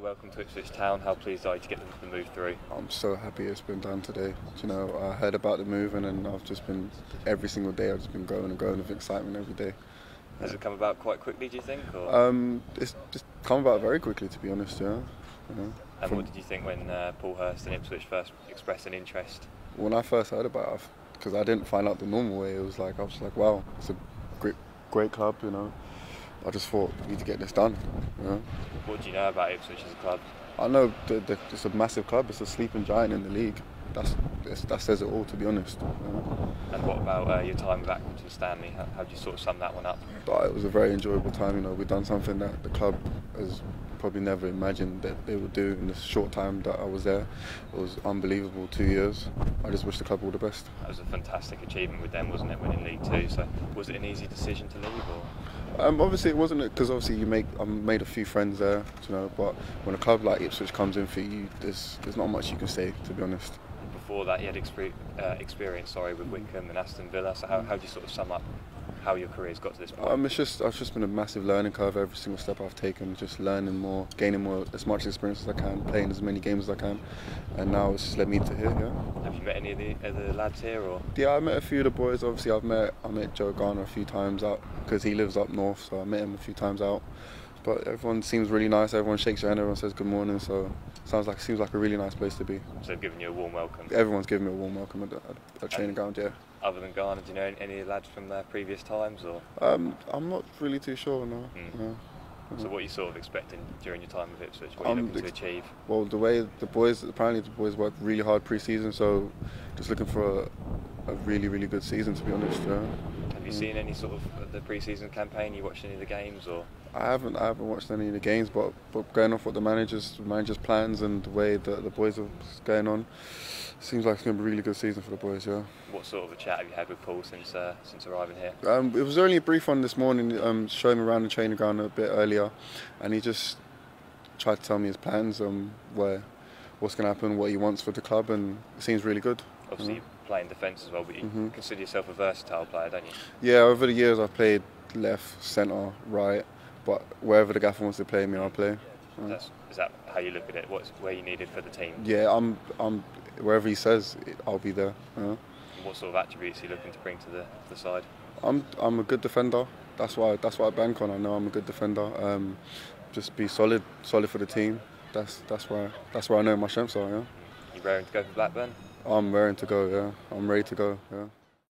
Welcome to Ipswich Town. How pleased are you to get the move through? I'm so happy it's been done today. You know, I heard about the move and then I've just been every single day. I've just been going and going with excitement every day. Has it come about quite quickly? Do you think? Or? Um, it's just come about very quickly, to be honest. Yeah. You know, and what did you think when uh, Paul Hurst and Ipswich first expressed an interest? when I first heard about it, because I didn't find out the normal way, it was like I was like, wow, it's a great, great club. You know, I just thought we need to get this done. You know, What do you know about Ipswich as a club? I know the, the, it's a massive club. It's a sleeping giant in the league. That's, that says it all, to be honest. you know. And what about uh, your time with Accrington Stanley? How, how do you sort of sum that one up? But it was a very enjoyable time. You know, we've done something that the club has probably never imagined that they would do in the short time that I was there. It was unbelievable. Two years. I just wish the club all the best. That was a fantastic achievement with them, wasn't it, winning League Two? So was it an easy decision to leave, or Um, obviously, it wasn't because obviously you make I made a few friends there, you know. But when a club like Ipswich comes in for you, there's there's not much you can say, to be honest. before that you had exper- uh, experience, sorry, with Wycombe and Aston Villa. So how, how do you sort of sum up how your career's got to this point? Um, it's just I've just been a massive learning curve every single step I've taken, just learning more, gaining more, as much experience as I can, playing as many games as I can, and now it's just led me to here. Yeah. Have you met any of the other lads here, or Yeah, I met a few of the boys. Obviously, I've met I met Joe Garner a few times out because he lives up north, so I met him a few times out. But everyone seems really nice. Everyone shakes your hand. Everyone says good morning. So sounds like seems like a really nice place to be. so they've given you a warm welcome? Everyone's giving me a warm welcome at the, at the training ground. Yeah. Other than Garner, do you know any lads from their previous times, or Um, I'm not really too sure. No. Mm. no. so what are you sort of expecting during your time with Ipswich? What are you Um, looking to achieve? Well, the way the boys apparently the boys work really hard pre-season, so just looking for a, a really really good season to be honest. Yeah. Have you Mm. seen any sort of the pre-season campaign? You watched any of the games, or I haven't I haven't watched any of the games, but, but going off what the managers the managers plans and the way that the boys are going on, seems like it's going to be a really good season for the boys. Yeah. what sort of a chat have you had with Paul since uh, since arriving here? Um, it was only a brief one this morning, um, showing me around the training ground a bit earlier, and he just tried to tell me his plans, um, where what's going to happen, what he wants for the club, and it seems really good. Obviously, Mhm. Play in defence as well, but you Mhm. consider yourself a versatile player, don't you? Yeah, over the years I've played left, centre, right, but wherever the gaffer wants to play me, I'll play. That's, is that how you look at it? What's where you needed for the team? Yeah, I'm, I'm wherever he says, I'll be there. And What sort of attributes are you looking to bring to the, the side? I'm, I'm a good defender. That's why, that's what I bank on. I know I'm a good defender. Um, just be solid, solid for the team. That's, that's where, that's where I know my strengths are. Yeah, You raring to go for Blackburn? I'm raring to go. Yeah, I'm ready to go. Yeah.